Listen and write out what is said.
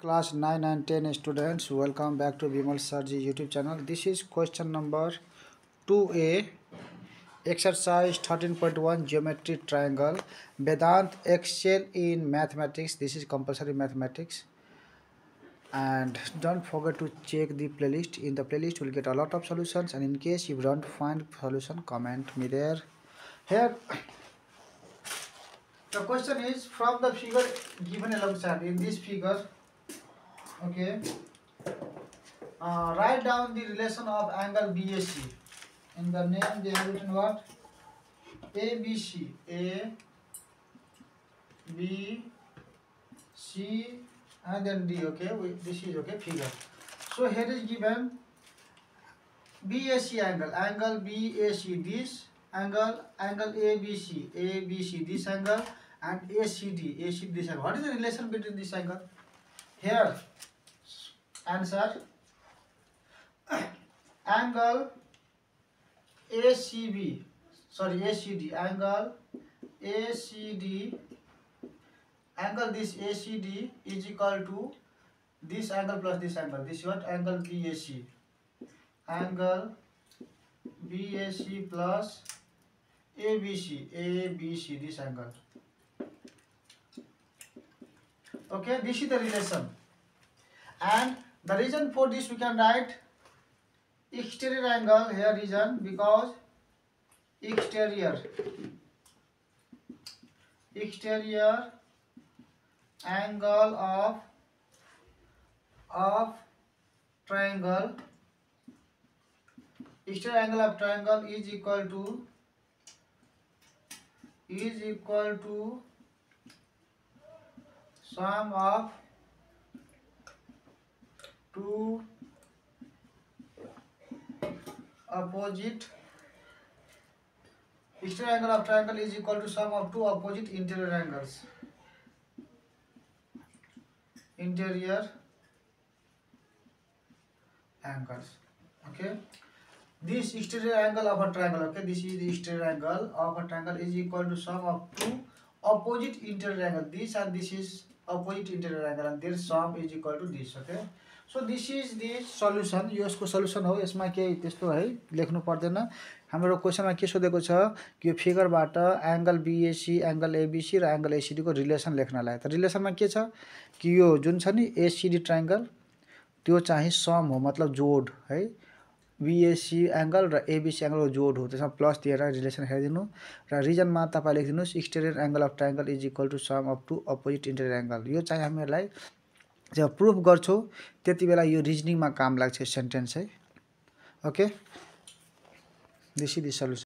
class 9 and 10 students welcome back to Bimal Sarji YouTube channel this is question number 2a exercise 13.1 geometry triangle Vedant excel in mathematics this is compulsory mathematics and don't forget to check the playlist in the playlist you will get a lot of solutions and in case you don't find solution comment me there here the question is from the figure given alongside in this figure okay uh, write down the relation of angle BAC in the name they have written what ABC A B C and then D okay we, this is okay figure so here is given BAC angle angle BAC this angle angle ABC ABC this angle and ACD ACD this angle what is the relation between this angle here answer angle ACB sorry ACD angle ACD angle this ACD is equal to this angle plus this angle this what angle BAC angle BAC plus ABC ABC this angle okay this is the relation and the reason for this we can write exterior angle here reason because exterior exterior angle of of triangle exterior angle of triangle is equal to is equal to sum of two opposite exterior angle of triangle is equal to sum of two opposite interior angles. Interior angles. Okay. This exterior angle of a triangle. Okay. This is the exterior angle of a triangle is equal to sum of two opposite interior angle. This and this is opposite interior angle, and their sum is equal to this. Okay. So this is the solution यसको solution हो यसमा केही त्यस्तो है लेख्नु पर्दैन हाम्रो क्वेसनमा के सोधेको छ कि यो फिगरबाट एङ्गल बिएसी एङ्गल एबिसी र एङ्गल एसिडीको रिलेसन लेख्नलाई त रिलेसनमा के छ कि यो जुन छ नि एसिडी ट्राइङ्गल त्यो चाहिँ सम हो मतलब जोड है बिएसी एङ्गल र एबिसी एङ्गलको जोड हो त्यसमा प्लस दिएर रिलेसन हेरिदिनु र रिजनमा तपाईँ लेखिदिनुहोस् exterior angle of triangle is equal to sum of two opposite interior angle यो चाहिँ हामीहरूलाई जब प्रुफ गर्छौ त्यति बेला यो रिजनिङमा काम लाग्छ सेन्टेन्स है ओके दिस इज द